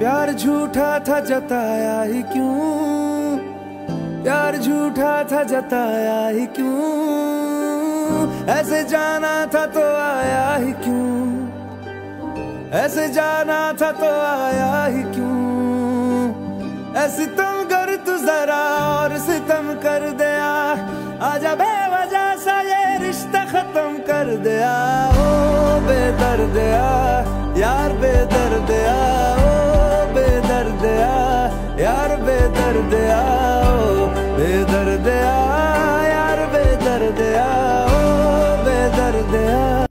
प्यार झूठा था जताया ही क्यों? प्यार झूठा था जताया ही क्यों? ऐसे जाना था तो आया ही क्यों? ऐसे जाना था तो आया ही क्यों? ऐसे तुम कर तू जरा और सितम कर दिया। आजा बेवजह सा ये रिश्ता खत्म कर दिया। ओ बेदर्द बेदर्द बेदर्द आ